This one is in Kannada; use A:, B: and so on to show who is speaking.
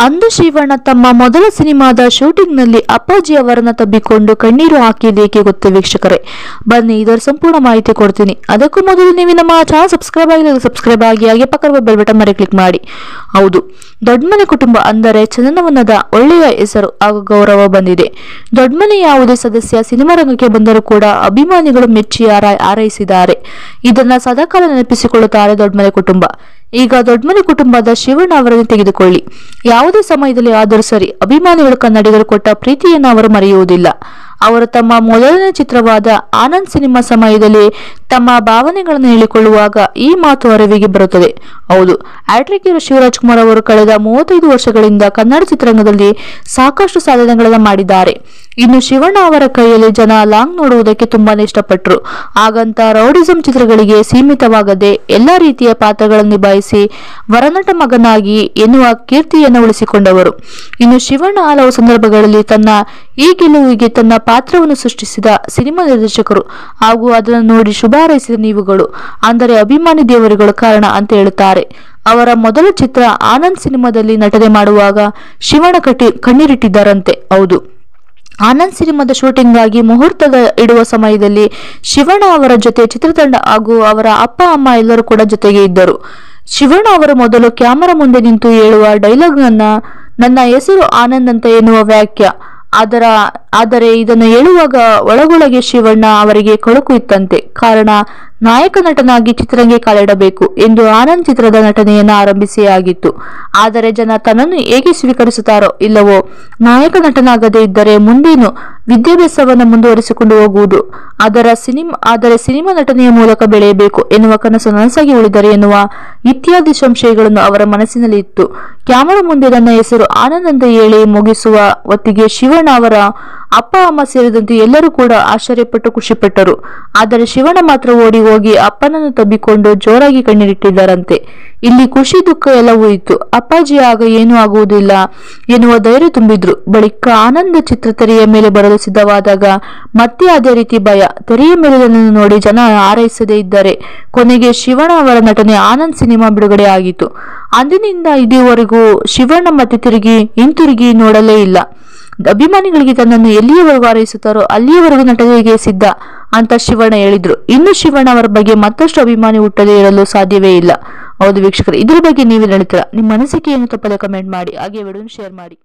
A: ಅಂದು ಶಿವಣ್ಣ ತಮ್ಮ ಮೊದಲ ಸಿನಿಮಾದ ಶೂಟಿಂಗ್ನಲ್ಲಿ ಅಪ್ಪಾಜಿ ಅವರನ್ನ ತಬ್ಬಿಕೊಂಡು ಕಣ್ಣೀರು ಹಾಕಿದೇಕೆ ಗೊತ್ತೇ ವೀಕ್ಷಕರೇ? ಬನ್ನಿ, ಇದರ ಸಂಪೂರ್ಣ ಮಾಹಿತಿ ಕೊಡ್ತೀನಿ. ಅದಕ್ಕೂ ಮೊದಲು ನೀವು ನಮ್ಮ ಚಾನಲ್ ಸಬ್ಸ್ಕ್ರೈಬ್ ಆಗಿಲ್ಲ ಸಬ್ಸ್ಕ್ರೈಬ್ ಆಗಿ, ಹಾಗೆ ಪಕ್ಕದ ಬೆಲ್ ಬಟನ್ ಮರೆ ಕ್ಲಿಕ್ ಮಾಡಿ. ಹೌದು, ದೊಡ್ಡಮನೆ ಕುಟುಂಬ ಅಂದರೆ ಚಂದನವನದ ಒಳ್ಳೆಯ ಹೆಸರು ಹಾಗೂ ಗೌರವ ಬಂದಿದೆ. ದೊಡ್ಡಮನೆ ಯಾವುದೇ ಸದಸ್ಯ ಸಿನಿಮಾ ರಂಗಕ್ಕೆ ಬಂದರೂ ಕೂಡ ಅಭಿಮಾನಿಗಳು ಮೆಚ್ಚಿ ಆರೈ- ಆರೈಸಿದ್ದಾರೆ. ಇದನ್ನ ಸದಾಕಾಲ ನೆನಪಿಸಿಕೊಳ್ಳುತ್ತಾರೆ ದೊಡ್ಡಮನೆ ಕುಟುಂಬ. ಈಗ ದೊಡ್ಡಮನೆ ಕುಟುಂಬದ ಶಿವಣ್ಣ ಅವರನ್ನು ತೆಗೆದುಕೊಳ್ಳಿ. ಯಾವುದೇ ಸಮಯದಲ್ಲಿ ಆದರೂ ಸರಿ ಅಭಿಮಾನಿಗಳು ಕನ್ನಡಿಗರು ಕೊಟ್ಟ ಪ್ರೀತಿಯನ್ನು ಅವರು ಮರೆಯುವುದಿಲ್ಲ. ಅವರು ತಮ್ಮ ಮೊದಲನೇ ಚಿತ್ರವಾದ ಆನಂದ್ ಸಿನಿಮಾ ಸಮಯದಲ್ಲಿ ತಮ್ಮ ಭಾವನೆಗಳನ್ನು ಹೇಳಿಕೊಳ್ಳುವಾಗ ಈ ಮಾತು ಅರಿವಿಗೆ ಬರುತ್ತದೆ. ಹೌದು ಆಟ್ರಿಕ್ ಹೀರೋ ಶಿವರಾಜ್ ಕುಮಾರ್ ಅವರು ಕಳೆದ ಮೂವತ್ತೈದು ವರ್ಷಗಳಿಂದ ಕನ್ನಡ ಚಿತ್ರರಂಗದಲ್ಲಿ ಸಾಕಷ್ಟು ಸಾಧನೆಗಳನ್ನು ಮಾಡಿದ್ದಾರೆ. ಇನ್ನು ಶಿವಣ್ಣ ಅವರ ಕೈಯಲ್ಲಿ ಜನ ಲಾಂಗ್ ನೋಡುವುದಕ್ಕೆ ತುಂಬಾನೇ ಇಷ್ಟಪಟ್ಟರು ಹಾಗಂತ ರೌಡಿಸಂ ಚಿತ್ರಗಳಿಗೆ ಸೀಮಿತವಾಗದೆ ಎಲ್ಲ ರೀತಿಯ ಪಾತ್ರಗಳನ್ನು ನಿಭಾಯಿಸಿ ವರನಟ ಮಗನಾಗಿ ಎನ್ನುವ ಕೀರ್ತಿಯನ್ನು ಉಳಿಸಿಕೊಂಡವರು. ಇನ್ನು ಶಿವಣ್ಣ ಹಲವು ಸಂದರ್ಭಗಳಲ್ಲಿ ತನ್ನ ಈ ಗೆಲುವಿಗೆ ತನ್ನ ಪಾತ್ರವನ್ನು ಸೃಷ್ಟಿಸಿದ ಸಿನಿಮಾ ನಿರ್ದೇಶಕರು ಹಾಗೂ ಅದನ್ನು ನೋಡಿ ಶುಭ ಹಾರೈಸಿದ ನೀವುಗಳು, ಅಂದರೆ ಅಭಿಮಾನಿ ದೇವರುಗಳು ಕಾರಣ ಅಂತ ಹೇಳುತ್ತಾರೆ. ಅವರ ಮೊದಲ ಚಿತ್ರ ಆನಂದ್ ಸಿನಿಮಾದಲ್ಲಿ ನಟನೆ ಮಾಡುವಾಗ ಶಿವಣ ಕಟ್ಟಿ ಕಣ್ಣೀರಿಟ್ಟಿದ್ದಾರಂತೆ, ಹೌದು. ಆನಂದ್ ಸಿನಿಮಾದ ಶೂಟಿಂಗ್ಗಾಗಿ ಮುಹೂರ್ತದ ಇಡುವ ಸಮಯದಲ್ಲಿ ಶಿವಣ್ಣ ಅವರ ಜೊತೆ ಚಿತ್ರತಂಡ ಹಾಗೂ ಅವರ ಅಪ್ಪ, ಅಮ್ಮ ಎಲ್ಲರೂ ಕೂಡ ಜೊತೆಗೆ ಇದ್ದರು. ಶಿವಣ್ಣ ಅವರು ಮೊದಲು ಕ್ಯಾಮರಾ ಮುಂದೆ ನಿಂತು ಹೇಳುವ ಡೈಲಾಗ್ ನನ್ನ ನನ್ನ ಹೆಸರು ಆನಂದ್ ಅಂತ ಎನ್ನುವ ವ್ಯಾಖ್ಯ. ಅದರ, ಆದರೆ ಇದನ್ನು ಹೇಳುವಾಗ ಒಳಗೊಳಗೆ ಶಿವಣ್ಣ ಅವರಿಗೆ ಕಳುಕು ಇತ್ತಂತೆ. ಕಾರಣ, ನಾಯಕ ನಟನಾಗಿ ಚಿತ್ರರಂಗೆ ಕಾಲಿಡಬೇಕು ಎಂದು ಆನಂದ್ ಚಿತ್ರದ ನಟನೆಯನ್ನು ಆರಂಭಿಸಿ ಆಗಿತ್ತು. ಆದರೆ ಜನ ತನ್ನನ್ನು ಹೇಗೆ ಸ್ವೀಕರಿಸುತ್ತಾರೋ ಇಲ್ಲವೋ, ನಾಯಕ ನಟನಾಗದೇ ಇದ್ದರೆ ಮುಂದೇನು ವಿದ್ಯಾಭ್ಯಾಸವನ್ನು ಮುಂದುವರಿಸಿಕೊಂಡು ಹೋಗುವುದು? ಅದರ ಸಿನಿಮಾ, ಆದರೆ ಸಿನಿಮಾ ನಟನೆಯ ಮೂಲಕ ಬೆಳೆಯಬೇಕು ಎನ್ನುವ ಕನಸು ನನಸಾಗಿ ಉಳಿದರೆ ಎನ್ನುವ ಇತ್ಯಾದಿ ಸಂಶಯಗಳನ್ನು ಅವರ ಮನಸ್ಸಿನಲ್ಲಿ ಇತ್ತು. ಕ್ಯಾಮರಾ ಮುಂದೆ ನನ್ನ ಹೆಸರು ಆನಂದ್ ಹೇಳಿ ಮುಗಿಸುವ ಹೊತ್ತಿಗೆ ಶಿವಣ್ಣ ಅವರ ಅಪ್ಪ, ಅಮ್ಮ ಸೇರಿದಂತೆ ಎಲ್ಲರೂ ಕೂಡ ಆಶ್ಚರ್ಯಪಟ್ಟು ಖುಷಿಪಟ್ಟರು. ಆದರೆ ಶಿವಣ್ಣ ಮಾತ್ರ ಓಡಿ ಹೋಗಿ ಅಪ್ಪನನ್ನು ತಬ್ಬಿಕೊಂಡು ಜೋರಾಗಿ ಕಣ್ಣೀರಿಟ್ಟಿದ್ದಾರಂತೆ. ಇಲ್ಲಿ ಖುಷಿ, ದುಃಖ ಎಲ್ಲವೂ ಇತ್ತು. ಅಪ್ಪಾಜಿ ಆಗ ಏನೂ ಆಗುವುದಿಲ್ಲ. ಎನ್ನುವ ಧೈರ್ಯ ತುಂಬಿದ್ರು. ಬಳಿಕ ಆನಂದ ಚಿತ್ರ ತೆರೆಯ ಮೇಲೆ ಬರಲು ಸಿದ್ಧವಾದಾಗ ಮತ್ತೆ ಅದೇ ರೀತಿ ಭಯ. ತೆರೆಯ ಮೇಲೆ ನೋಡಿ ಜನ ಹಾರೈಸದೇ ಇದ್ದಾರೆ ಕೊನೆಗೆ ಶಿವಣ್ಣ ಅವರ ನಟನೆ ಆನಂದ್ ಸಿನಿಮಾ ಬಿಡುಗಡೆ ಆಗಿತ್ತು. ಅಂದಿನಿಂದ ಇದುವರೆಗೂ ಶಿವಣ್ಣ ಮತ್ತೆ ತಿರುಗಿ ಹಿಂತಿರುಗಿ ನೋಡಲೇ ಇಲ್ಲ. ಅಭಿಮಾನಿಗಳಿಗೆ ತನ್ನನ್ನು ಎಲ್ಲಿಯವರೆಗೂ ಹಾರೈಸುತ್ತಾರೋ ಅಲ್ಲಿಯವರೆಗೂ ನಟನೆಗೆ ಸಿದ್ಧ ಅಂತ ಶಿವಣ್ಣ ಹೇಳಿದ್ರು. ಇನ್ನು ಶಿವಣ್ಣ ಅವರ ಬಗ್ಗೆ ಮತ್ತಷ್ಟು ಅಭಿಮಾನಿ ಹುಟ್ಟದೇ ಇರಲು ಸಾಧ್ಯವೇ ಇಲ್ಲ. ಹೌದು ವೀಕ್ಷಕರು, ಇದರ ಬಗ್ಗೆ ನೀವೇ ಹೇಳ್ತೀರಾ ನಿಮ್ಮ ಅನಿಸಿಕೆ ಏನು ತಪ್ಪದೆ ಕಮೆಂಟ್ ಮಾಡಿ, ಹಾಗೆ ವಿಡಿಯೋನ ಶೇರ್ ಮಾಡಿ.